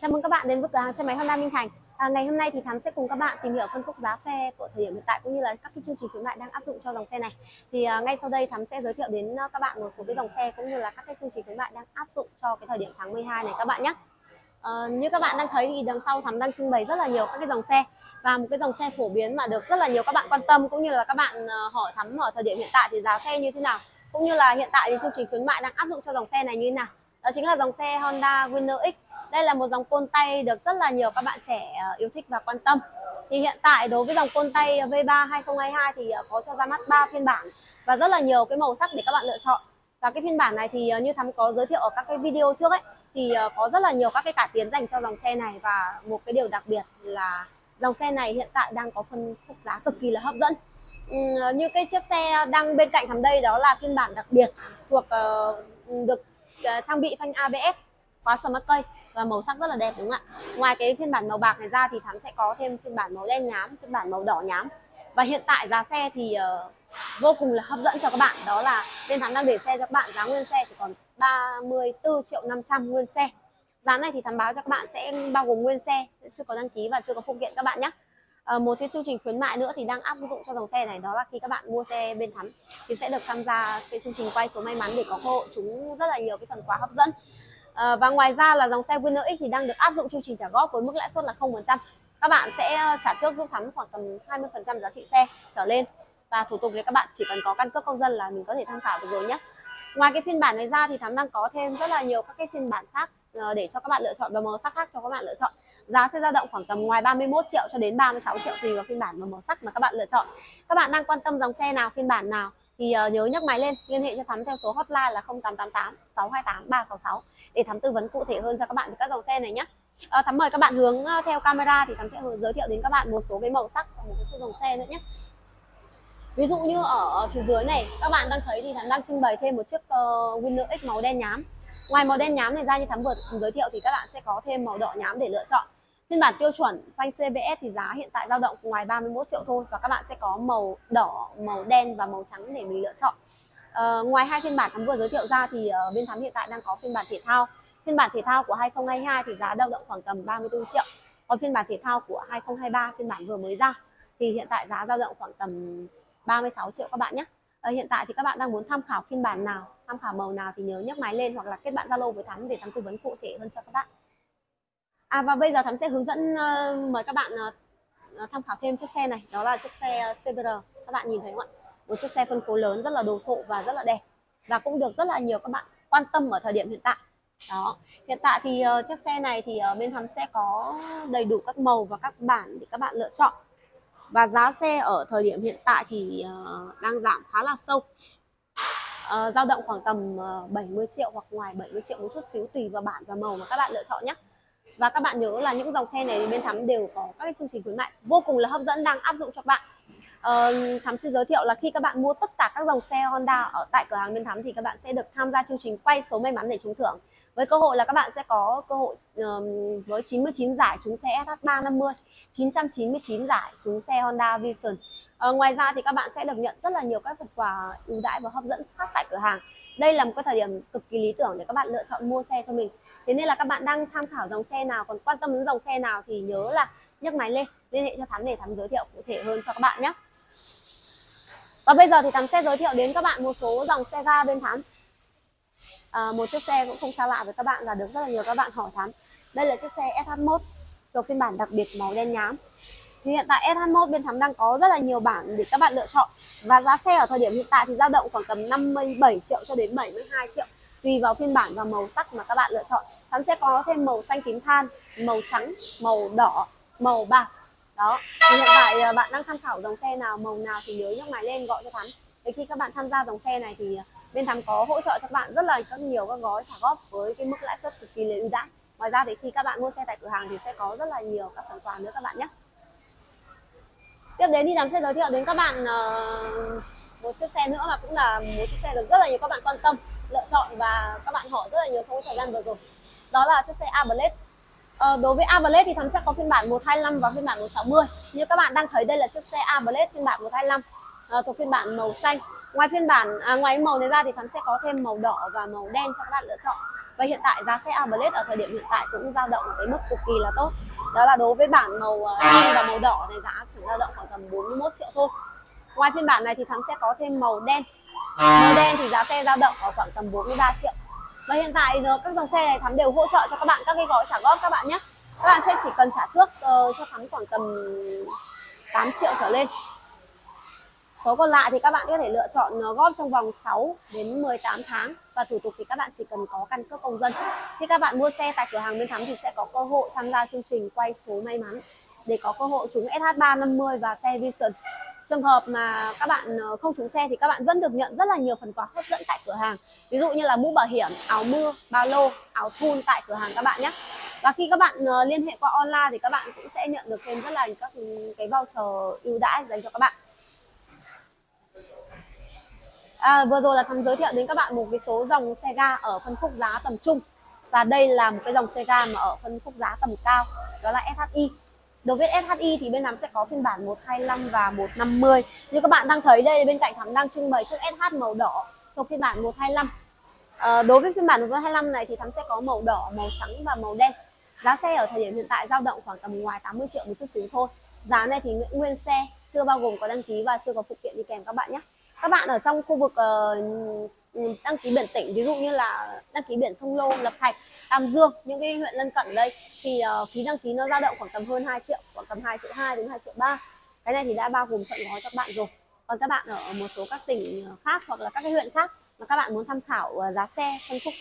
Chào mừng các bạn đến với cửa hàng xe máy Honda Minh Thành. À, ngày hôm nay thì Thắm sẽ cùng các bạn tìm hiểu phân khúc giá xe của thời điểm hiện tại cũng như là các cái chương trình khuyến mại đang áp dụng cho dòng xe này. Thì à, ngay sau đây Thắm sẽ giới thiệu đến à, các bạn một số cái dòng xe cũng như là các cái chương trình khuyến mại đang áp dụng cho cái thời điểm tháng 12 này các bạn nhé. À, như các bạn đang thấy thì đằng sau Thắm đang trưng bày rất là nhiều các cái dòng xe và một cái dòng xe phổ biến mà được rất là nhiều các bạn quan tâm cũng như là các bạn à, hỏi Thắm ở thời điểm hiện tại thì giá xe như thế nào cũng như là hiện tại thì chương trình khuyến mại đang áp dụng cho dòng xe này như thế nào. Đó chính là dòng xe Honda Winner X đây là một dòng côn tay được rất là nhiều các bạn trẻ ờ, yêu thích và quan tâm. Thì hiện tại đối với dòng côn tay ờ, V3 2022 thì ờ, có cho ra mắt 3 phiên bản và rất là nhiều cái màu sắc để các bạn lựa chọn. Và cái phiên bản này thì như Thắm có giới thiệu ở các cái video trước ấy, thì có rất là nhiều các cái cải tiến dành cho dòng xe này và một cái điều đặc biệt là dòng xe này hiện tại đang có phân khúc giá cực kỳ là hấp dẫn. như cái chiếc xe đang bên cạnh Thắm đây đó là phiên bản đặc biệt thuộc được trang bị phanh ABS khóa smart cây và màu sắc rất là đẹp đúng không ạ? Ngoài cái phiên bản màu bạc này ra thì thắm sẽ có thêm phiên bản màu đen nhám phiên bản màu đỏ nhám. Và hiện tại giá xe thì uh, vô cùng là hấp dẫn cho các bạn. Đó là bên thắm đang để xe cho các bạn giá nguyên xe chỉ còn 34 triệu 500 nguyên xe. Giá này thì thắm báo cho các bạn sẽ bao gồm nguyên xe chưa có đăng ký và chưa có phụ kiện các bạn nhé. À, một cái chương trình khuyến mại nữa thì đang áp dụng cho dòng xe này đó là khi các bạn mua xe bên thắm thì sẽ được tham gia cái chương trình quay số may mắn để có cơ hội. Chúng rất là nhiều cái phần quà hấp dẫn. À, và ngoài ra là dòng xe Winner X thì đang được áp dụng chương trình trả góp với mức lãi suất là 0%. Các bạn sẽ ờ, trả trước giúp thắng khoảng tầm 20% giá trị xe trở lên. Và thủ tục thì các bạn chỉ cần có căn cước công dân là mình có thể tham khảo được rồi nhé. Ngoài cái phiên bản này ra thì Thắm đang có thêm rất là nhiều các cái phiên bản khác ờ, để cho các bạn lựa chọn và màu sắc khác cho các bạn lựa chọn. Giá sẽ dao động khoảng tầm ngoài 31 triệu cho đến 36 triệu tùy vào phiên bản và màu sắc mà các bạn lựa chọn. Các bạn đang quan tâm dòng xe nào, phiên bản nào thì uh, nhớ nhấc máy lên liên hệ cho thắm theo số hotline là 0888 628 366 để thắm tư vấn cụ thể hơn cho các bạn về các dòng xe này nhé à, ờ, thắm mời các bạn hướng uh, theo camera thì thắm sẽ giới thiệu đến các bạn một số cái màu sắc và một số dòng xe nữa nhé ví dụ như ở phía dưới này các bạn đang thấy thì thắm đang trưng bày thêm một chiếc uh, Winner X màu đen nhám. Ngoài màu đen nhám này ra như thắm vừa giới thiệu thì các bạn sẽ có thêm màu đỏ nhám để lựa chọn. Phiên bản tiêu chuẩn phanh CBS thì giá hiện tại dao động ngoài 31 triệu thôi và các bạn sẽ có màu đỏ, màu đen và màu trắng để mình lựa chọn. À, ngoài hai phiên bản thắm vừa giới thiệu ra thì uh, bên thắm hiện tại đang có phiên bản thể thao. Phiên bản thể thao của 2022 thì giá dao động khoảng tầm 34 triệu. Còn phiên bản thể thao của 2023 phiên bản vừa mới ra thì hiện tại giá dao động khoảng tầm 36 triệu các bạn nhé. À, hiện tại thì các bạn đang muốn tham khảo phiên bản nào, tham khảo màu nào thì nhớ nhấc máy lên hoặc là kết bạn Zalo với Thắm để Thắm tư vấn cụ thể hơn cho các bạn. À và bây giờ Thắm sẽ hướng dẫn uh, mời các bạn uh, tham khảo thêm chiếc xe này. Đó là chiếc xe CBR Các bạn nhìn thấy không ạ? Một chiếc xe phân khối lớn rất là đồ sộ và rất là đẹp. Và cũng được rất là nhiều các bạn quan tâm ở thời điểm hiện tại. Đó. Hiện tại thì uh, chiếc xe này thì uh, bên thắm sẽ có đầy đủ các màu và các bản để các bạn lựa chọn. Và giá xe ở thời điểm hiện tại thì uh, đang giảm khá là sâu. Uh, dao động khoảng tầm uh, 70 triệu hoặc ngoài 70 triệu một chút xíu tùy vào bản và màu mà các bạn lựa chọn nhé và các bạn nhớ là những dòng xe này bên thắm đều có các cái chương trình khuyến mại vô cùng là hấp dẫn, đang áp dụng cho các bạn uh, thắm xin giới thiệu là khi các bạn mua tất cả các dòng xe Honda ở tại cửa hàng bên thắm thì các bạn sẽ được tham gia chương trình quay số may mắn để trúng thưởng với cơ hội là các bạn sẽ có cơ hội um, với 99 giải trúng xe SH350 999 giải trúng xe Honda Vision À, ngoài ra thì các bạn sẽ được nhận rất là nhiều các phần quà ưu đãi và hấp dẫn khác tại cửa hàng. Đây là một cái thời điểm cực kỳ lý tưởng để các bạn lựa chọn mua xe cho mình. Thế nên là các bạn đang tham khảo dòng xe nào, còn quan tâm đến dòng xe nào thì nhớ là nhấc máy lên, liên hệ cho Thắm để Thắm giới thiệu cụ thể hơn cho các bạn nhé. Và bây giờ thì Thắm sẽ giới thiệu đến các bạn một số dòng xe ga bên Thắm. À, một chiếc xe cũng không xa lạ với các bạn và được rất là nhiều các bạn hỏi Thắm. Đây là chiếc xe SH1 thuộc phiên bản đặc biệt màu đen nhám thì hiện tại S21 bên Thắm đang có rất là nhiều bản để các bạn lựa chọn và giá xe ở thời điểm hiện tại thì dao động khoảng tầm 57 triệu cho đến 72 triệu tùy vào phiên bản và màu sắc mà các bạn lựa chọn Thắm sẽ có thêm màu xanh tím than màu trắng màu đỏ màu bạc. Đó thì hiện tại à, bạn đang tham khảo dòng xe nào màu nào thì nhớ nhấc máy lên gọi cho Thắm. Để khi các bạn tham gia dòng xe này thì à, bên Thắm có hỗ trợ cho các bạn rất là rất nhiều các gói trả góp với cái mức lãi suất cực kỳ là ưu đãi ngoài ra thì khi các bạn mua xe tại cửa hàng thì sẽ có rất là nhiều các phần quà nữa các bạn nhé. Tiếp đến thì làm sẽ giới thiệu đến các bạn uh, một chiếc xe nữa mà cũng là một chiếc xe được rất là nhiều các bạn quan tâm lựa chọn và các bạn hỏi rất là nhiều trong thời gian vừa rồi. Đó là chiếc xe Ablade ờ, đối với Ablade thì thắng sẽ có phiên bản 125 và phiên bản 160 như các bạn đang thấy đây là chiếc xe Ablade phiên bản 125 uh, ờ, thuộc phiên bản màu xanh. Ngoài phiên bản à, ngoài màu này ra thì thắng sẽ có thêm màu đỏ và màu đen cho các bạn lựa chọn. Và hiện tại giá xe Averlet ở thời điểm hiện tại cũng dao động ở cái mức cực kỳ là tốt. Đó là đối với bản màu ờ, đen và màu đỏ này giá chỉ dao động khoảng tầm 41 triệu thôi. Ngoài phiên bản này thì thắng sẽ có thêm màu đen. Màu đen thì giá xe dao động ở khoảng tầm 43 triệu và hiện tại các dòng xe này thắm đều hỗ trợ cho các bạn các cái gói trả góp các bạn nhé. Các bạn sẽ chỉ cần trả trước uh, cho thắm khoảng tầm 8 triệu trở lên. Số còn lại thì các bạn có thể lựa chọn ờ, góp trong vòng 6 đến 18 tháng. Và thủ tục thì các bạn chỉ cần có căn cước công dân. Khi các bạn mua xe tại cửa hàng Bên Thắm thì sẽ có cơ hội tham gia chương trình quay số may mắn. Để có cơ hội trúng SH350 và xe Vision trường hợp mà các bạn ờ, không trúng xe thì các bạn vẫn được nhận rất là nhiều phần quà hấp dẫn tại cửa hàng. Ví dụ như là mũ bảo hiểm áo mưa ba lô áo thun tại cửa hàng các bạn nhé. Và khi các bạn ờ, liên hệ qua online thì các bạn cũng sẽ nhận được thêm rất là các cái voucher ưu đãi dành cho các bạn. À, vừa rồi là thằng giới thiệu đến các bạn một cái số dòng xe ga ở phân khúc giá tầm trung. Và đây là một cái dòng xe ga mà ở phân khúc giá tầm cao đó là SHI Đối với SHI thì bên Thắm sẽ có phiên bản 125 và 150 Như các bạn đang thấy đây bên cạnh Thắm đang trưng bày chiếc SH màu đỏ thuộc phiên bản 125 à, ờ, Đối với phiên bản 125 này thì Thắm sẽ có màu đỏ, màu trắng và màu đen. Giá xe ở thời điểm hiện tại dao động khoảng tầm ngoài 80 triệu một chút xíu thôi. Giá này thì nguyên xe chưa bao gồm có đăng ký và chưa có phụ kiện đi kèm các bạn nhé. Các bạn ở trong khu vực uh, Ừ, đăng ký biển tỉnh ví dụ như là đăng ký biển sông lô lập thạch tam dương những cái huyện lân cận đây. Thì uh, phí đăng ký nó dao động khoảng tầm hơn 2 triệu khoảng tầm 2 triệu 2 đến 2 triệu 3 cái này thì đã bao gồm trọn gói cho các bạn rồi. Còn các bạn ở một số các tỉnh ờ, khác hoặc là các cái huyện khác mà các bạn muốn tham khảo ờ, giá xe phân khúc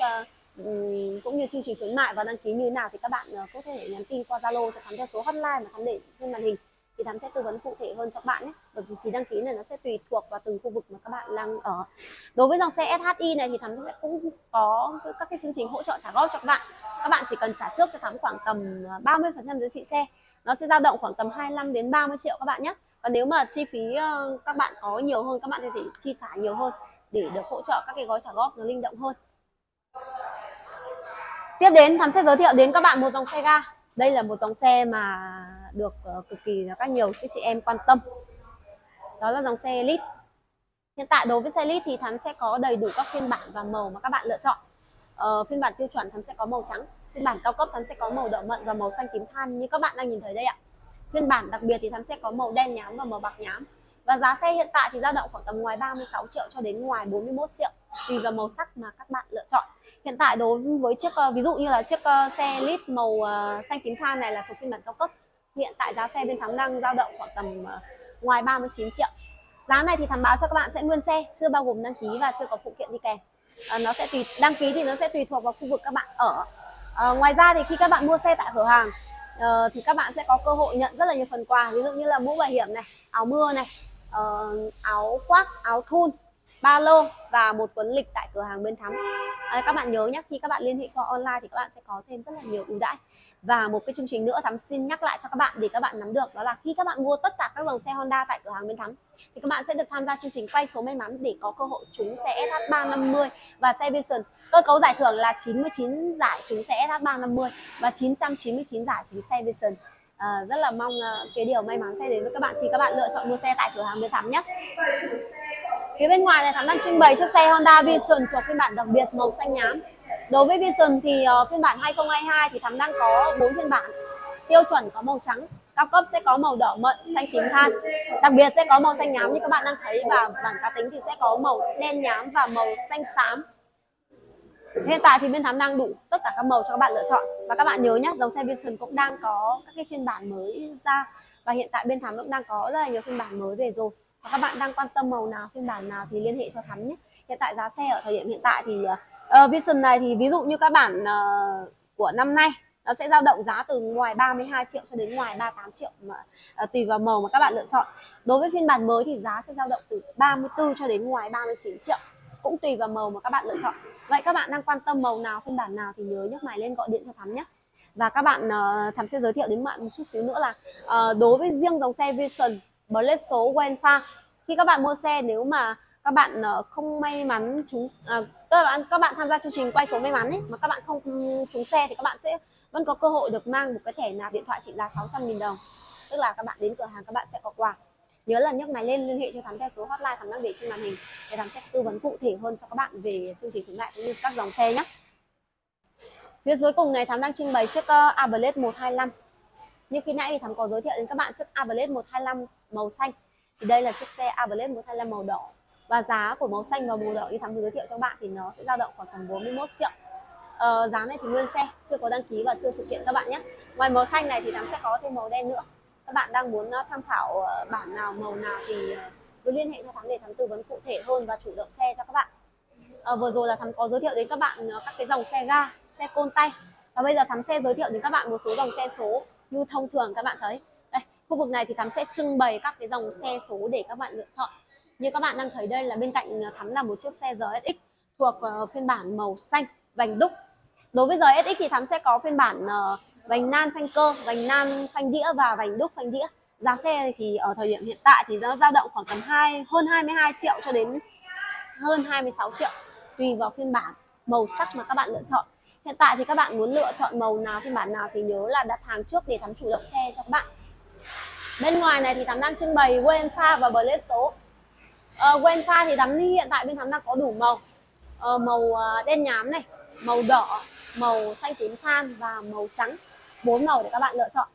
cũng như chương trình khuyến mại và đăng ký như thế nào thì các bạn có thể nhắn tin qua Zalo cho thắm theo số hotline mà thắm để trên màn hình thì thắm sẽ tư vấn cụ thể hơn cho các bạn nhé. Bởi vì phí đăng ký này nó sẽ tùy thuộc vào từng khu vực mà các bạn đang ở. Đối với dòng xe SHI này thì thắm sẽ cũng có các cái chương trình hỗ trợ trả góp cho các bạn. Các bạn chỉ cần trả trước cho thắm khoảng tầm à, 30 phần trăm giá trị xe. Nó sẽ dao động khoảng tầm 25 đến 30 triệu các bạn nhé. Còn nếu mà chi phí ờ, các bạn có nhiều hơn, các bạn thì chi trả nhiều hơn để được hỗ trợ các cái gói trả góp nó linh động hơn. Tiếp đến thắm sẽ giới thiệu đến các bạn một dòng xe ga. Đây là một dòng xe mà được ờ, cực kỳ là các nhiều các chị em quan tâm. Đó là dòng xe Elite. Hiện tại đối với xe Elite thì thắm sẽ có đầy đủ các phiên bản và màu mà các bạn lựa chọn. Ờ, phiên bản tiêu chuẩn thắm sẽ có màu trắng phiên bản cao cấp thắm sẽ có màu đỏ mận và màu xanh tím than như các bạn đang nhìn thấy đây ạ. Phiên bản đặc biệt thì thắm sẽ có màu đen nhám và màu bạc nhám. Và giá xe hiện tại thì dao động khoảng tầm ngoài 36 triệu cho đến ngoài 41 triệu tùy vào màu sắc mà các bạn lựa chọn. Hiện tại đối với chiếc ờ, ví dụ như là chiếc ờ, xe lít màu xanh tím than này là thuộc phiên bản cao cấp hiện tại giá xe bên thắng đang dao động khoảng tầm ờ, ngoài 39 triệu. Giá này thì Thắng báo cho các bạn sẽ nguyên xe chưa bao gồm đăng ký và chưa có phụ kiện đi kèm. À, nó sẽ tùy đăng ký thì nó sẽ tùy thuộc vào khu vực các bạn ở. À, ngoài ra thì khi các bạn mua xe tại cửa hàng uh, thì các bạn sẽ có cơ hội nhận rất là nhiều phần quà. Ví dụ như là mũ bảo hiểm này áo mưa này uh, áo khoác áo thun ba lô và một cuốn lịch tại cửa hàng bên thắm à, các bạn nhớ nhé khi các bạn liên hệ qua online thì các bạn sẽ có thêm rất là nhiều ưu đãi. Và một cái chương trình nữa thắm xin nhắc lại cho các bạn để các bạn nắm được đó là khi các bạn mua tất cả các dòng xe Honda tại cửa hàng bên thắm thì các bạn sẽ được tham gia chương trình quay số may mắn để có cơ hội trúng xe SH350 và xe Vision. Cơ cấu giải thưởng là 99 giải trúng xe SH350 và 999 giải trúng xe Vision. À, rất là mong uh, cái điều may mắn sẽ đến với các bạn khi các bạn lựa chọn mua xe tại cửa hàng bên thắm nhé Phía bên ngoài này Thắng đang trưng bày chiếc xe Honda Vision thuộc phiên bản đặc biệt màu xanh nhám. Đối với Vision thì uh, phiên bản 2022 thì Thắng đang có 4 phiên bản. Tiêu chuẩn có màu trắng, cao cấp sẽ có màu đỏ mận, xanh tím than. Đặc biệt sẽ có màu xanh nhám như các bạn đang thấy và bản cá tính thì sẽ có màu đen nhám và màu xanh xám. Hiện tại thì bên Thắm đang đủ tất cả các màu cho các bạn lựa chọn và các bạn nhớ nhé, dòng xe Vision cũng đang có các cái phiên bản mới ra và hiện tại bên Thắm cũng đang có rất là nhiều phiên bản mới về rồi và các bạn đang quan tâm màu nào phiên bản nào thì liên hệ cho thắm nhé. Hiện tại giá xe ở thời điểm hiện tại thì uh, Vision này thì ví dụ như các bản uh, ờ, của năm nay nó sẽ dao động giá từ ngoài 32 triệu cho đến ngoài 38 triệu mà uh, tùy vào màu mà các bạn lựa chọn. Đối với phiên bản mới thì giá sẽ dao động từ 34 cho đến ngoài 39 triệu cũng tùy vào màu mà các bạn lựa chọn. Vậy các bạn đang quan tâm màu nào phiên bản nào thì nhớ nhấc máy lên gọi điện cho thắm nhé. Và các bạn uh, thắm sẽ giới thiệu đến bạn một chút xíu nữa là uh, đối với riêng dòng xe Vision Blade số Wenfa khi các bạn mua xe nếu mà các bạn ờ, không may mắn chúng à, các bạn các bạn tham gia chương trình quay số may mắn ấy mà các bạn không trúng xe thì các bạn sẽ vẫn có cơ hội được mang một cái thẻ nạp điện thoại trị giá 600.000 đồng. Tức là các bạn đến cửa hàng các bạn sẽ có quà. Nhớ là nhấc máy lên liên hệ cho thắm theo số hotline thắm đang để trên màn hình để thắm sẽ tư vấn cụ thể hơn cho các bạn về chương trình khuyến mại cũng như các dòng xe nhé. Phía dưới cùng này thắm đang trưng bày chiếc uh, Ablet 125 như khi nãy thì thắm có giới thiệu đến các bạn chiếc Ablet 125 màu xanh. Thì đây là chiếc xe Averlet 125 màu đỏ. Và giá của màu xanh và màu đỏ như thắm vừa giới thiệu cho bạn thì nó sẽ dao động khoảng tầm 41 triệu. Ờ, giá này thì nguyên xe chưa có đăng ký và chưa thực hiện các bạn nhé. Ngoài màu xanh này thì thắm sẽ có thêm màu đen nữa. Các bạn đang muốn ờ, tham khảo ờ, bản nào màu nào thì ờ, cứ liên hệ cho thắm để thắm tư vấn cụ thể hơn và chủ động xe cho các bạn. À, vừa rồi là thắm có giới thiệu đến các bạn các cái dòng xe ga xe côn tay và bây giờ thắm sẽ giới thiệu đến các bạn một số dòng xe số như thông thường các bạn thấy khu vực này thì thắm sẽ trưng bày các cái dòng xe số để các bạn lựa chọn. Như các bạn đang thấy đây là bên cạnh à, thắm là một chiếc xe GSX thuộc uh, phiên bản màu xanh vành đúc. Đối với GSX thì thắm sẽ có phiên bản uh, vành nan phanh cơ vành nan phanh đĩa và vành đúc phanh đĩa. Giá xe thì ở thời điểm hiện tại thì nó dao động khoảng tầm hai hơn 22 triệu cho đến hơn 26 triệu tùy vào phiên bản màu sắc mà các bạn lựa chọn. Hiện tại thì các bạn muốn lựa chọn màu nào phiên bản nào thì nhớ là đặt hàng trước để thắm chủ động xe cho các bạn bên ngoài này thì thắm đang trưng bày quên pha và blade số ờ, uh, quên pha thì thắm hiện tại bên thắm đang có đủ màu. Uh, màu ờ, đen nhám này màu đỏ màu xanh tím than và màu trắng. Bốn màu để các bạn lựa chọn.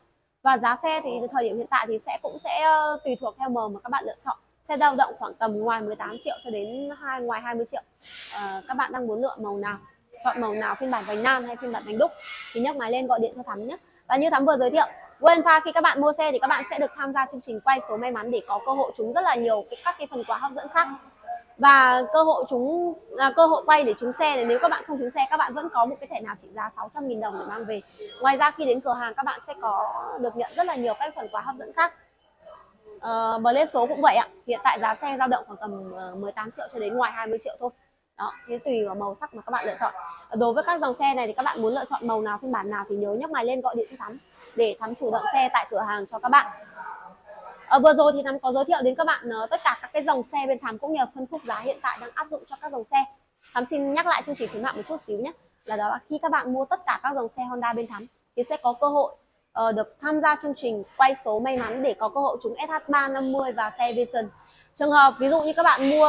Và giá xe thì thời điểm hiện tại thì sẽ cũng sẽ uh, tùy thuộc theo màu mà các bạn lựa chọn. Xe dao động khoảng tầm ngoài 18 triệu cho đến hai ngoài 20 triệu. À, các bạn đang muốn lựa màu nào? Chọn màu nào? Phiên bản vành nam hay phiên bản vành đúc? Thì nhấc máy lên gọi điện cho thắm nhé. Và như thắm vừa giới thiệu quên pha khi các bạn mua xe thì các bạn sẽ được tham gia chương trình quay số may mắn để có cơ hội trúng rất là nhiều cái, các cái phần quà hấp dẫn khác. Và cơ hội chúng à, cơ hội quay để trúng xe này nếu các bạn không trúng xe các bạn vẫn có một cái thẻ nào trị giá 600.000 đồng để mang về. Ngoài ra khi đến cửa hàng các bạn sẽ có được nhận rất là nhiều các phần quà hấp dẫn khác. Ờ, uh, lên số cũng vậy ạ. Hiện tại giá xe dao động khoảng tầm ờ, 18 triệu cho đến ngoài 20 triệu thôi đó thế tùy vào màu sắc mà các bạn lựa chọn. Đối với các dòng xe này thì các bạn muốn lựa chọn màu nào phiên bản nào thì nhớ nhấc máy lên gọi điện cho thắm để thắm chủ động xe tại cửa hàng cho các bạn. À, vừa rồi thì thắm có giới thiệu đến các bạn uh, tất cả các cái dòng xe bên thắm cũng như là phân khúc giá hiện tại đang áp dụng cho các dòng xe. Thắm xin nhắc lại chương trình khuyến mại một chút xíu nhé là đó là khi các bạn mua tất cả các dòng xe Honda bên thắm thì sẽ có cơ hội uh, được tham gia chương trình quay số may mắn để có cơ hội trúng SH350 và xe Vision. Trường hợp ví dụ như các bạn mua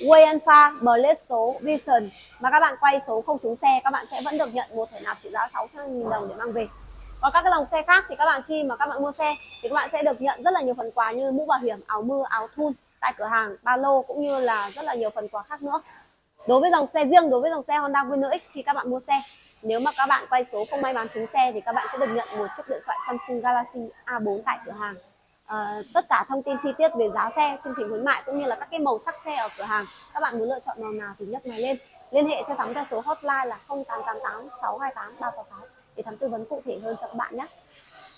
Way Alpha, Blade số Vision mà các bạn quay số không trúng xe, các bạn sẽ vẫn được nhận một thẻ nạp trị giá 600.000 đồng để mang về. Còn các cái dòng xe khác thì các bạn khi mà các bạn mua xe thì các bạn sẽ được nhận rất là nhiều phần quà như mũ bảo hiểm, áo mưa, áo thun tại cửa hàng, ba lô cũng như là rất là nhiều phần quà khác nữa. Đối với dòng xe riêng, đối với dòng xe Honda Winner X khi các bạn mua xe nếu mà các bạn quay số không may mắn trúng xe thì các bạn sẽ được nhận một chiếc điện thoại Samsung Galaxy A4 tại cửa hàng. À, tất cả thông tin chi tiết về giá xe chương trình khuyến mại cũng như là các cái màu sắc xe ở cửa hàng các bạn muốn lựa chọn màu nào thì nhấc máy lên. Liên hệ cho thắm theo số hotline là 0888 628 366 để thắm tư vấn cụ thể hơn cho các bạn nhé.